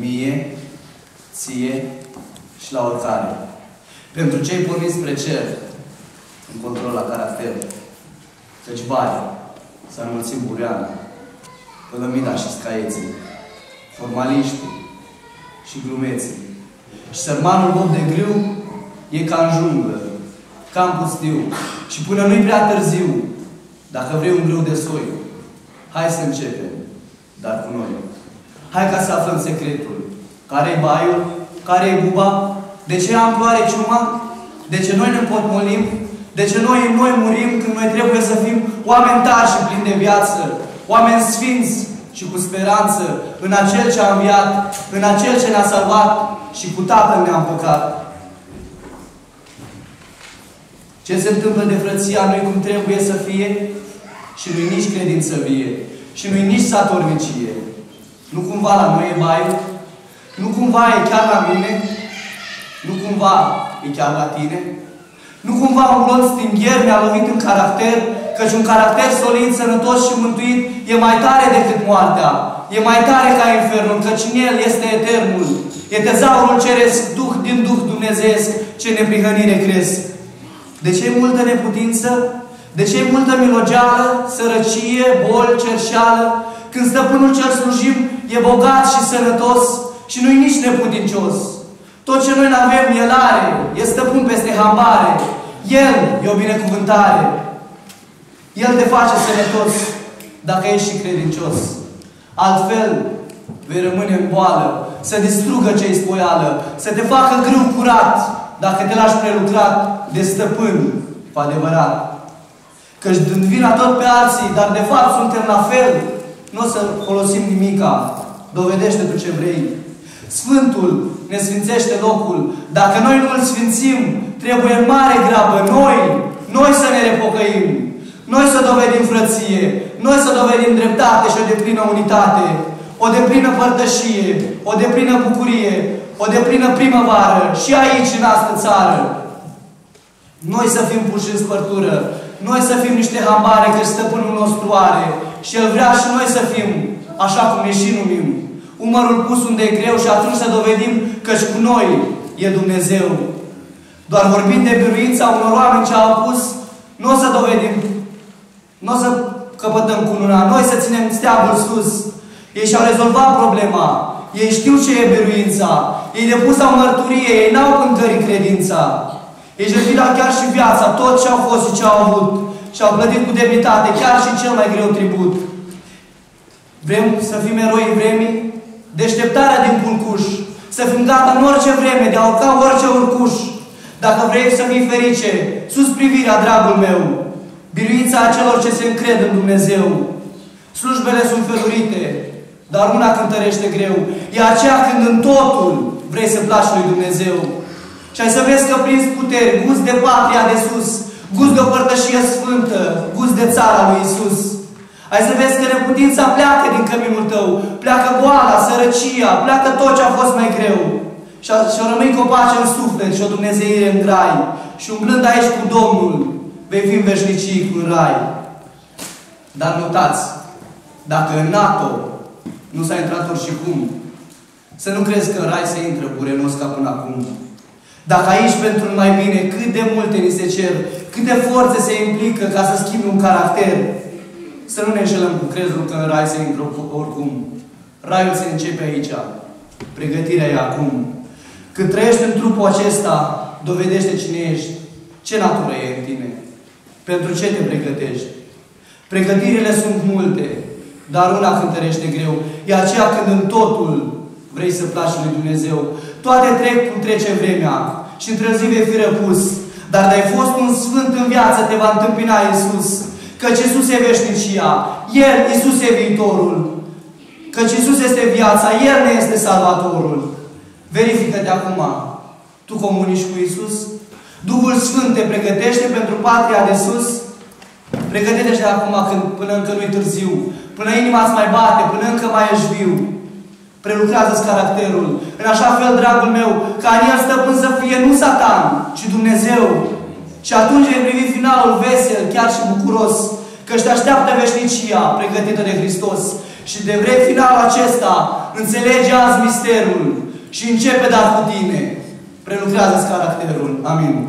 mie, ție și la oricare. Pentru cei porniți spre cer, în control la caracter, căci bani, să înmulțim bureana, pălămina și scaieții, formaliștii și glumeții. Și sărmanul Bob de grâu e ca în junglă, ca în pustiu. Și până nu-i prea târziu, dacă vrei un grâu de soi, hai să începem, dar cu noi. Hai ca să aflăm secretul. Care-i baiul? Care-i buba? De ce amploare ciuma? De ce noi ne potmolim? De ce noi în noi murim când noi trebuie să fim oameni tari și plini de viață? Oameni sfinți și cu speranță în acel ce a înviat, în acel ce ne-a salvat și cu Tatăl ne-a împăcat. Ce se întâmplă de frăția noi cum trebuie să fie și nu nici credință vie și nu nici satornicie. Nu cumva la noi e bai? Nu cumva e chiar la mine? Nu cumva e chiar la tine? Nu cumva un blond stingher mi-a lovit în caracter, căci un caracter solid, sănătos și mântuit e mai tare decât moartea. E mai tare ca infernul, căci în el este eternul. E tezaurul ceresc, Duh din Duh Dumnezeesc, ce neprihănire cresc. De ce e multă neputință? De ce e multă milogeală, sărăcie, bol, cerșeală? Când stăpânul cel slujim e bogat și sănătos și nu-i nici neputincios. Tot ce noi nu avem, El are. E stăpân peste hambare. El e o binecuvântare. El te face sănătos dacă ești și credincios. Altfel, vei rămâne în boală, să distrugă ce-i spoială, să te facă grâu curat, dacă te lași prelucrat de stăpân cu adevărat. Căci dând vina tot pe alții, dar de fapt suntem la fel, nu o să folosim nimica. Dovedește tu ce vrei. Sfântul ne sfințește locul. Dacă noi nu îl sfințim, trebuie în mare grabă noi, noi să ne repocăim. Noi să dovedim frăție, noi să dovedim dreptate și o deplină unitate, o deplină părtășie, o deplină bucurie, o deplină primăvară și aici, în asta țară. Noi să fim puși în spărtură, noi să fim niște hambare, că stăpânul nostru are și El vrea și noi să fim așa cum ne și numim. Umărul pus unde e greu și atunci să dovedim că și cu noi e Dumnezeu. Doar vorbind de biruința unor oameni ce au pus, nu o să dovedim, nu o să căpătăm cu luna, noi să ținem steagul sus. Ei și-au rezolvat problema. Ei știu ce e biruința. Ei depus au mărturie, ei n-au cântării credința. Ei jertfila chiar și viața, tot ce au fost și ce au avut. Și au plătit cu demnitate, chiar și cel mai greu tribut. Vrem să fim eroi vremii? Deșteptarea din culcuș. Să fim gata în orice vreme de a urca orice urcuș. Dacă vrei să fii ferice, sus privirea, dragul meu. Biruința acelor ce se încred în Dumnezeu. Slujbele sunt felurite, dar una cântărește greu. E aceea când în totul vrei să placi lui Dumnezeu. Și ai să vezi că prins puteri, gust de patria de sus, gust de o părtășie sfântă, gust de țara lui Isus. Ai să vezi că neputința pleacă din căminul tău, pleacă boala, sărăcia, pleacă tot ce a fost mai greu. Și, și o rămâi copace în suflet și o Dumnezeire în grai. Și umblând aici cu Domnul, vei fi în veșnicii cu rai. Dar notați, dacă în NATO nu s-a intrat oricum, să nu crezi că în rai se intră burenos ca până acum. Dacă aici pentru mai bine, cât de multe ni se cer, câte forțe se implică ca să schimbi un caracter, să nu ne înșelăm cu crezul că în rai se intră oricum. Raiul se începe aici. Pregătirea e acum. Când trăiești în trupul acesta, dovedește cine ești. Ce natură e în tine? Pentru ce te pregătești? Pregătirile sunt multe, dar una cântărește greu. E aceea când în totul vrei să placi lui Dumnezeu. Toate trec cum trece vremea și într-o zi vei fi răpus. Dar de ai fost un sfânt în viață, te va întâmpina Iisus. Căci Iisus e veșnicia. El, Iisus e viitorul. Căci Iisus este viața. El ne este salvatorul. Verifică-te acum. Tu comunici cu Iisus? Duhul Sfânt te pregătește pentru patria de sus? Pregătește de acum când, până încă nu-i târziu. Până inima îți mai bate, până încă mai ești viu. Prelucrează-ți caracterul. În așa fel, dragul meu, ca în el stăpân să fie nu Satan, ci Dumnezeu. Și atunci vei privi finalul vesel, chiar și bucuros, că își te așteaptă veșnicia pregătită de Hristos. Și de vrei finalul acesta, înțelege azi misterul și începe dar cu tine. Prelucrează-ți caracterul. Amin.